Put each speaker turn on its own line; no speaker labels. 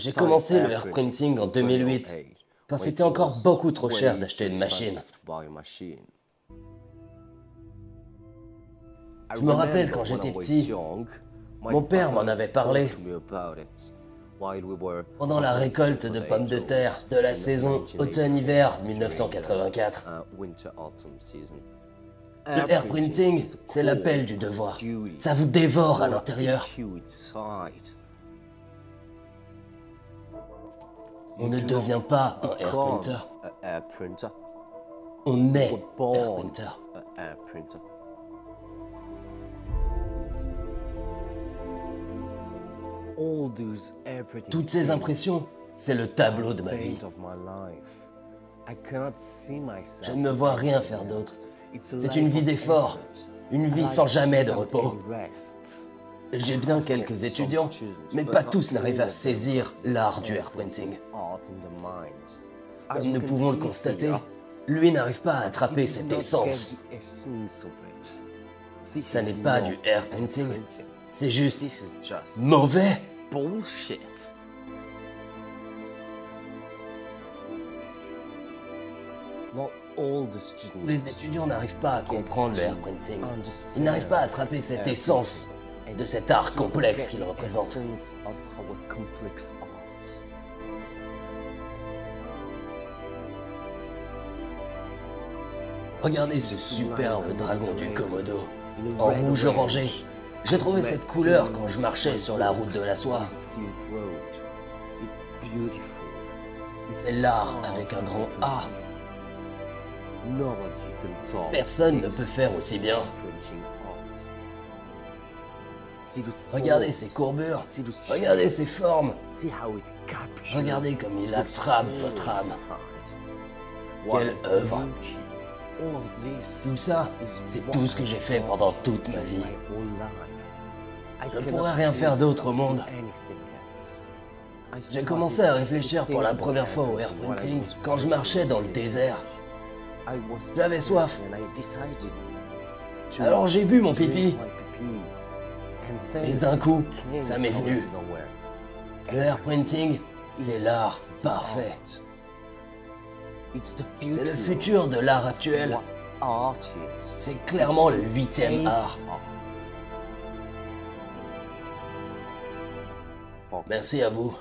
J'ai commencé le air printing en 2008, quand c'était encore beaucoup trop cher d'acheter une machine. Je me rappelle quand j'étais petit, mon père m'en avait parlé pendant la récolte de pommes de terre de la saison automne-hiver 1984. Le air printing, c'est l'appel du devoir. Ça vous dévore à l'intérieur. On ne devient pas un air printer. On est air printer. Toutes ces impressions, c'est le tableau de ma vie. Je ne me vois rien faire d'autre. C'est une vie d'effort, une vie sans jamais de repos. J'ai bien quelques étudiants, mais pas tous n'arrivent à saisir l'art du air printing. Comme nous pouvons le constater, lui n'arrive pas à attraper cette essence. Ça n'est pas du air printing, c'est juste mauvais. Bullshit. Les étudiants n'arrivent pas à comprendre le air printing. Ils n'arrivent pas à attraper cette essence de cet art complexe qu'il représente. Regardez ce superbe dragon du Komodo, en rouge orangé. J'ai trouvé cette couleur quand je marchais sur la route de la soie. C'est l'art avec un grand A. Personne ne peut faire aussi bien. Regardez ces courbures, regardez ces formes, regardez comme il attrape votre âme. Quelle œuvre Tout ça, c'est tout ce que j'ai fait pendant toute ma vie. Je ne pourrais rien faire d'autre au monde. J'ai commencé à réfléchir pour la première fois au air printing quand je marchais dans le désert. J'avais soif. Alors j'ai bu mon pipi. Et d'un coup, ça m'est venu. Le air printing, c'est l'art parfait. C'est le futur de l'art actuel. C'est clairement le huitième art. Merci à vous.